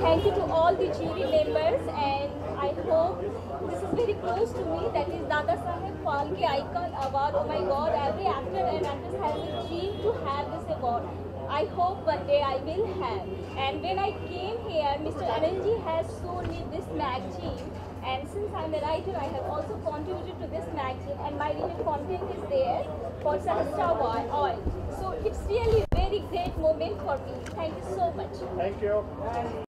Thank you to all the jury members and I hope this is very close to me. That is Dadasaheb Phalke Icon Award. Oh my God, every actor and actress has a dream to have this award. I hope one day I will have. And when I came here, Mr. Anandji has sold me this magazine. And since I'm a writer, I have also contributed to this magazine and my written content is there for Sahasra Oil. So it's really a very great moment for me. Thank you so much. Thank you.